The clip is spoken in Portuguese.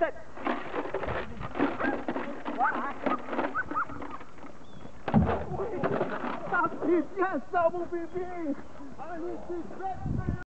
tête. Voilà. Ça fait bien ça, mon bébé Allez, c'est